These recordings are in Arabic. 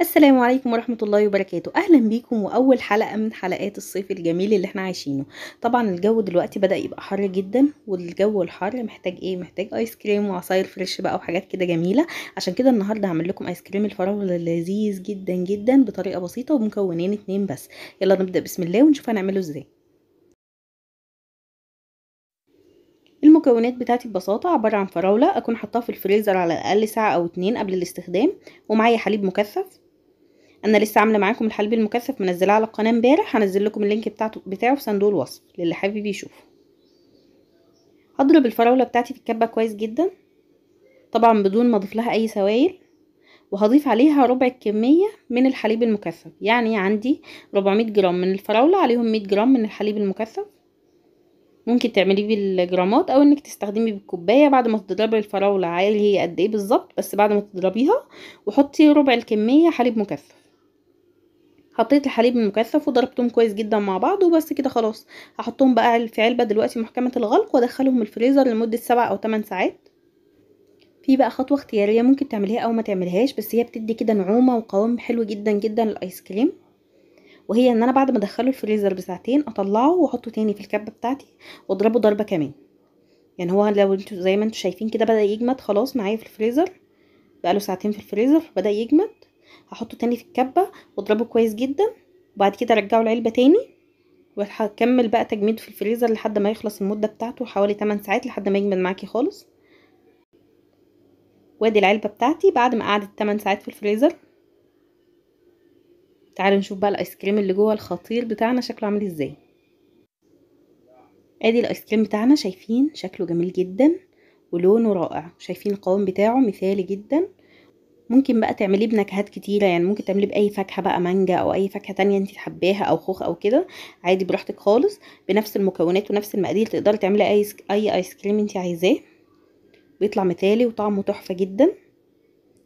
السلام عليكم ورحمة الله وبركاته. أهلا بيكم وأول حلقة من حلقات الصيف الجميل اللي إحنا عايشينه. طبعا الجو دلوقتي بدأ يبقى حر جدا والجو الحر محتاج إيه؟ محتاج ايس كريم وعصاير fresh بقى وحاجات كده جميلة. عشان كده النهاردة هعمل لكم ايس كريم الفراولة لذيذ جدا جدا بطريقة بسيطة ومكونين اتنين بس. يلا نبدأ بسم الله ونشوف هنعمله إزاي. المكونات بتاعتي ببساطة عبارة عن فراولة أكون حطاها في الفريزر على الأقل ساعة أو اتنين قبل الاستخدام ومعايا حليب مكثف أنا لسه عاملة معاكم الحليب المكثف منزلاه على القناة امبارح هنزل لكم ال link بتاعته بتاعه في صندوق الوصف للي حابب يشوفه. هضرب الفراولة بتاعتي في الكبة كويس جدا. طبعا بدون ما أضيف لها أي سوائل. وهضيف عليها ربع الكمية من الحليب المكثف. يعني عندي 400 جرام من الفراولة عليهم 100 جرام من الحليب المكثف. ممكن تعمليه بالجرامات أو إنك تستخدمي بالكوباية بعد ما تضربي الفراولة عادي هي قد إيه بالظبط بس بعد ما تضربيها وحطي ربع الكمية حليب مكثف. حطيت الحليب المكثف وضربتهم كويس جدا مع بعض وبس كده خلاص. هحطهم بقى في علبة دلوقتي محكمة الغلق وأدخلهم الفريزر لمدة سبع أو 8 ساعات. في بقى خطوة اختيارية ممكن تعمليها أو ما تعمليهاش بس هي بتدي كده نعومة وقوام حلو جدا جدا للآيس كريم. وهي إن أنا بعد ما أدخله الفريزر بساعتين أطلعه وأحطه تاني في الكبة بتاعتي وأضربه ضربة كمان. يعني هو لو أنتوا زي ما أنتوا شايفين كده بدأ يجمد خلاص معايا في الفريزر. بقاله ساعتين في الفريزر بدأ يجمد. هحطه تاني في الكبة واضربه كويس جدا وبعد كده ارجعه العلبة تاني وهكمل بقى تجميد في الفريزر لحد ما يخلص المدة بتاعته حوالي 8 ساعات لحد ما يجمد معاكي خالص. وادي العلبة بتاعتي بعد ما قعدت 8 ساعات في الفريزر. تعالوا نشوف بقى الايس كريم اللي جوه الخطير بتاعنا شكله عامل إزاي. ادي الايس كريم بتاعنا شايفين شكله جميل جدا ولونه رائع شايفين القوام بتاعه مثالي جدا ممكن بقى تعمليه بنكهات كتيرة يعني ممكن تعمليه بأي فاكهة بقى مانجا أو أي فاكهة تانية انت حباها أو خوخ أو كده عادي براحتك خالص بنفس المكونات ونفس المقادير تقدري تعملي أي أي آيس كريم انت عايزاه. بيطلع مثالي وطعمه تحفة جدا.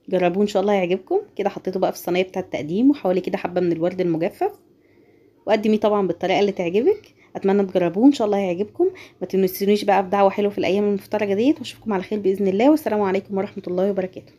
جربوه إن شاء الله يعجبكم كده حطيته بقى في الصينية بتاعة التقديم وحوالي كده حبة من الورد المجفف. وقدميه طبعا بالطريقة اللي تعجبك. أتمنى تجربوه إن شاء الله يعجبكم ما تنسونيش بقى بدعوة حلوة في الأيام المفترجة ديت. وأشوفكم على خير بإذن الله. والسلام عليكم ورحمة الله وبركاته.